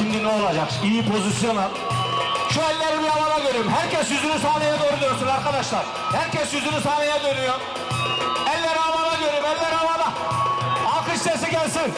şimdi ne olacak? İyi pozisyon al. Şu elleri bir göreyim. Herkes yüzünü sahneye doğru dönsün arkadaşlar. Herkes yüzünü sahneye dönüyor. Eller havana göreyim, eller havana. Alkış sesi gelsin.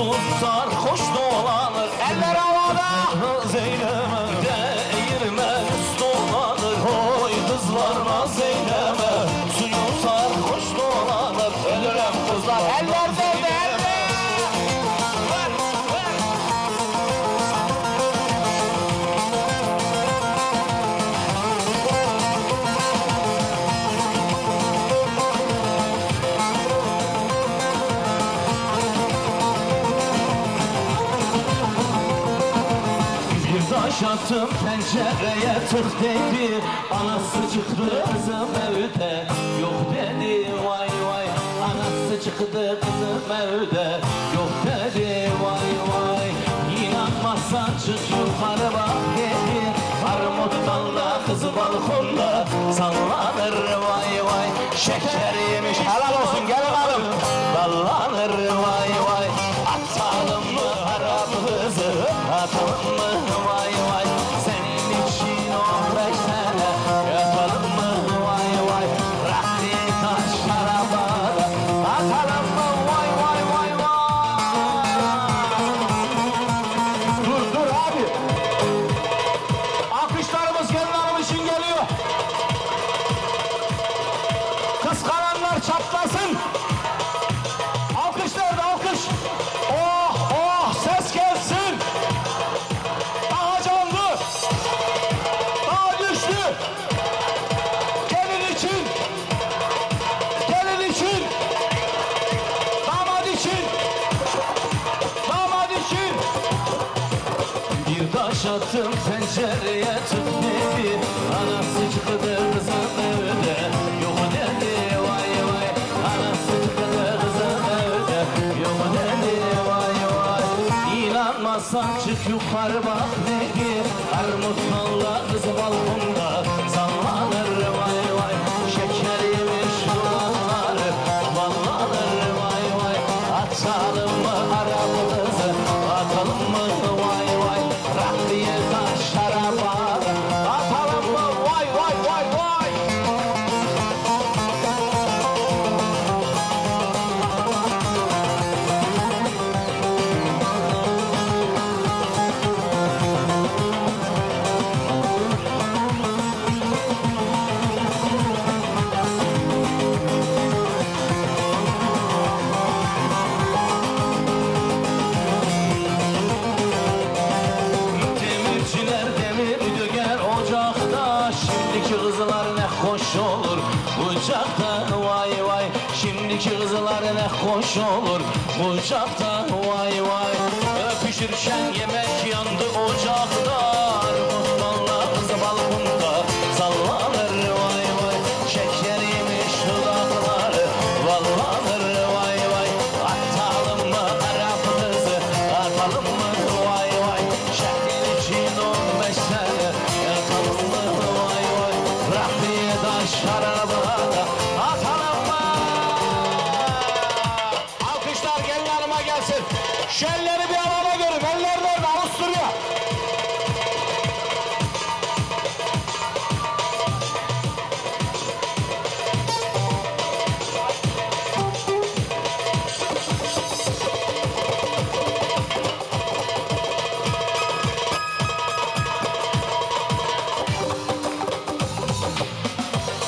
Mesut sarhoş dolanır. Eller havada. Naz eyleme De eğilme dolanır. Oy kızlar naz eyleme Suyu sarhoş dolanır. Ölürem kızlar. Ellerde taş attım pencereye tık dedi. Anası çıktı kızım evde. Yok dedi vay vay. Anası çıktı kızım evde. Yok dedi vay vay. İnanmazsan çık yukarı bak dedi. Armut dalda kız balkonda sallanır vay vay. Şeker yemiş helal Bir taş attım pencereye tık dedi Anası çıktı kızım evde Yok dedi? Vay vay. Anası çıktı kızım evde Yok dedi? Vay vay. İnanmazsan çık yukarı bak dedi Armut nalla kız balkonda hoş olur Bucakta vay vay. Öpüşürken yemek yandı ocakta. Mutlular kız balkonda Sallanır vay vay. Şeker yemiş dudakları Vallanır vay vay. Atalım mı arabamızı Atalım mı vay vay. Şehrin için on beş sene Yatalım mı vay vay. Rakliye taş arabada Şu elleri bir havada görün. Eller nerede Avusturya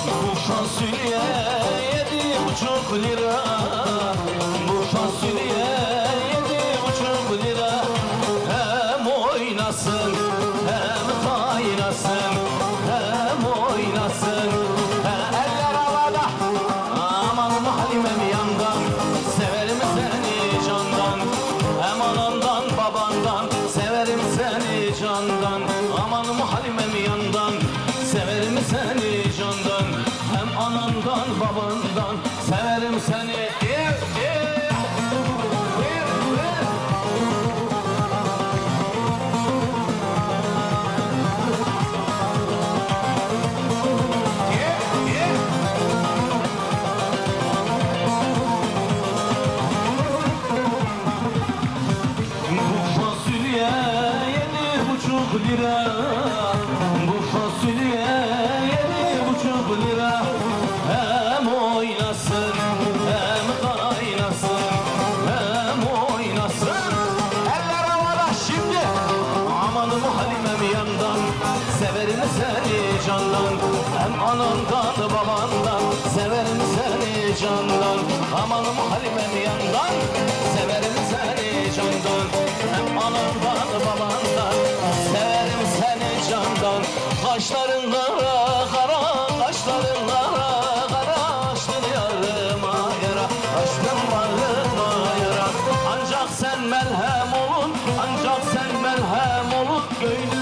Bu fasulye yedi buçuk lira buçuk lira. Bu fasulye yedi buçuk lira. Hem oynasın hem kaynasın Hem oynasın. Eller havada şimdi. Amanım halimem yandan. Severim seni candan. Hem anandan babandan. Severim seni candan. Amanım halimem yandan. Severim seni candan. Hem anandan babandan Kaşlarınla kara Kaşlarınla kara. Açtın yarıma yara Açtın bağrıma yara. Ancak sen melhem olun Ancak sen melhem olup Gönlümdeki